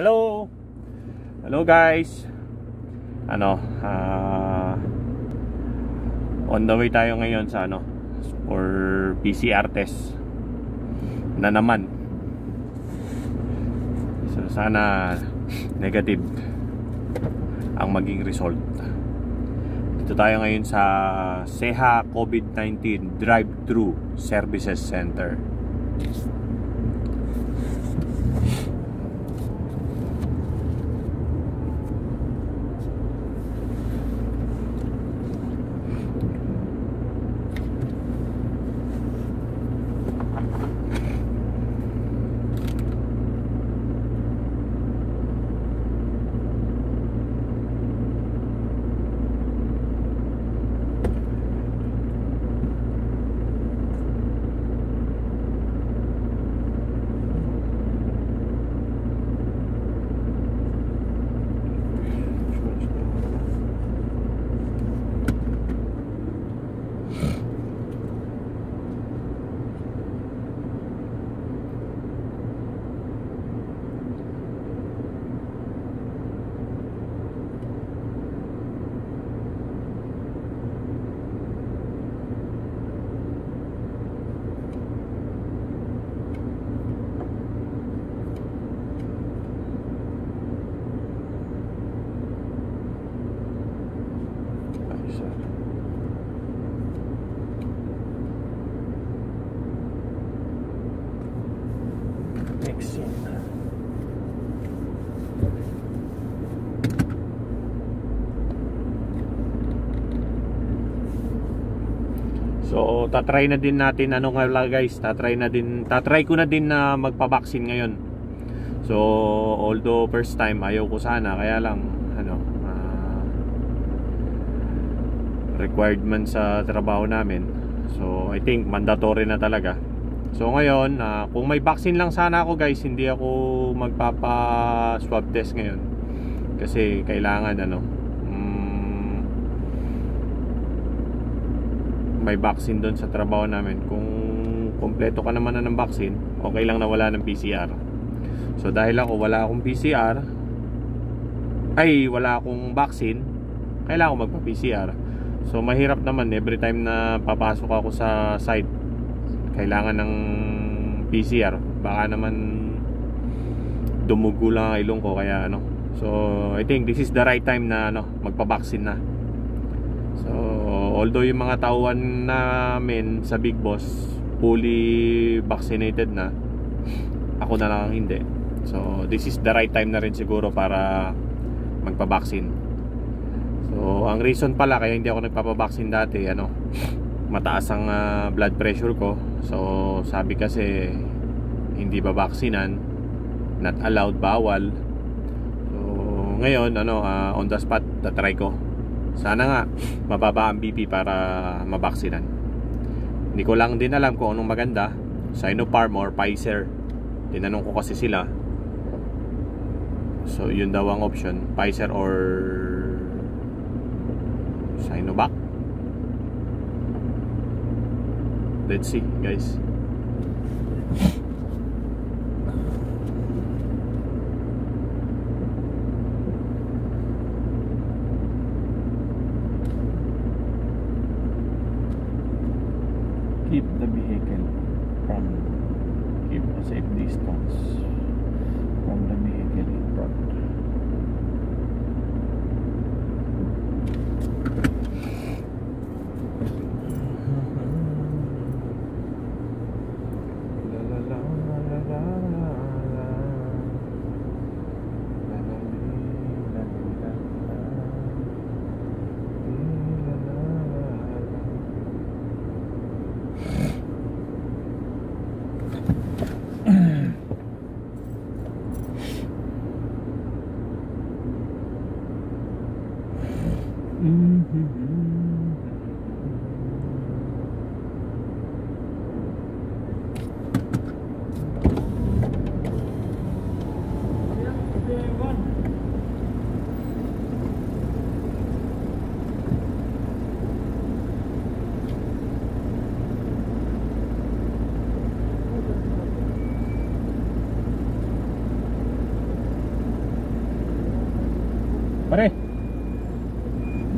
Hello! Hello guys! Ano, uh, on the way tayo ngayon sa ano, for PCR test na naman. So sana negative ang maging result. Dito tayo ngayon sa SEHA COVID-19 Drive-Thru Services Center. So, tatry na din natin ano nga guys, tatry na din, tatry ko na din na magpa-vaccine ngayon. So, although first time ayaw ko sana, kaya lang ano, uh, requirement sa trabaho namin. So, I think mandatory na talaga. So, ngayon, uh, kung may vaccine lang sana ako guys, hindi ako magpapa-swab test ngayon. Kasi kailangan ano, may vaccine doon sa trabaho namin kung kompleto ka naman na ng vaccine okay lang na wala ng PCR so dahil ako wala akong PCR ay wala akong vaccine kailangan ko magpa PCR so mahirap naman every time na papasok ako sa site kailangan ng PCR baka naman dumugo lang ang ilong ko kaya ano. So I think this is the right time na ano magpa-vaccine na. So although yung mga tauhan namin sa Big Boss fully vaccinated na ako na lang hindi. So this is the right time na rin siguro para magpa-vaccine. So ang reason pala kaya hindi ako nagpapa-vaccine dati ano mataas ang uh, blood pressure ko. So sabi kasi hindi ba vaksinan not allowed bawal. So ngayon ano uh, on the spot tatry ko sana nga mababa ang BP para mabaksinan hindi ko lang din alam kung anong maganda. Sinopharm or Pfizer. Tinanong ko kasi sila. So yun daw ang option. Pfizer or Sinovac. Let's see guys keep a safe distance. From the vehicle in front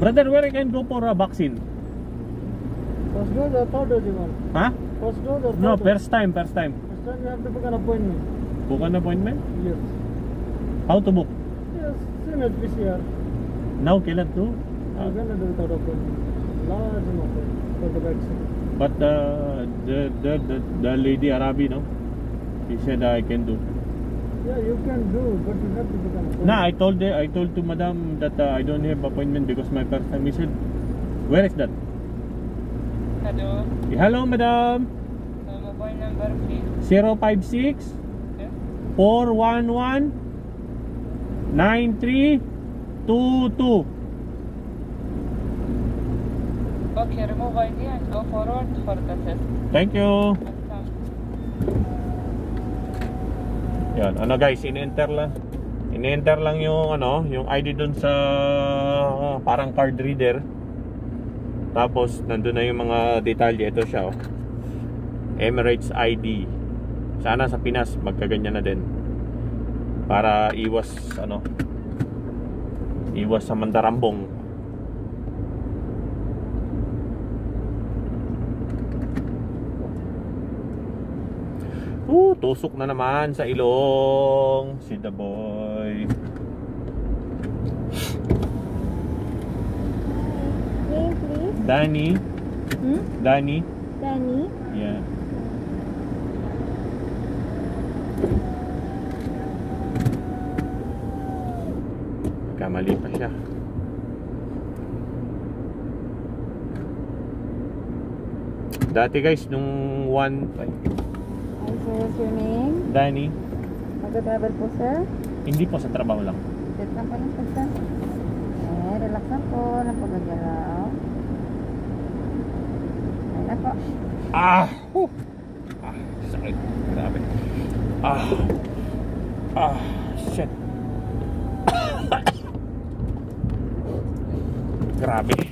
Brother, where I can go for a vaccine? First dose or third dose you want? Huh? First dose or third No, first time, first time. First time you have to book an appointment. Book an appointment? Yes. How to book? Yes, same as PCR. Now, kailan to? You can do without appointment. Large amount for the vaccine. But uh, the, the, the, the lady Arabi, no? She said I can do. Yeah, you can do, but you have to book an. Nah, I told the, I told to madam that uh, I don't have appointment because my first time. He said, where is that? Hello. Hello, madam. Uh, mobile number, please. 056 Yes. 411 9322. Okay, remove ID and go forward for the test. Thank you. Yan, ano guys, in-enter lang. In-enter lang yung ano, yung ID dun sa parang card reader. Tapos nandun na yung mga detalye ito siya oh. Emirates ID. Sana sa Pinas magkaganyan na din. Para iwas ano iwas sa mandarambong. Uh, tusok na naman sa ilong si the boy. Danny. Hmm? Danny. Danny. Yeah. Kamali pa siya. Dati guys, nung 1 is your name? Danny. Mag-travel po, sir? Hindi po, sa trabaho lang. Sit lang po ng pagsa. Eh, relax lang po. Napagagalaw. Ayun na po. Ah! Whew. Ah, sakit. Grabe. Ah. Ah, shit. Grabe.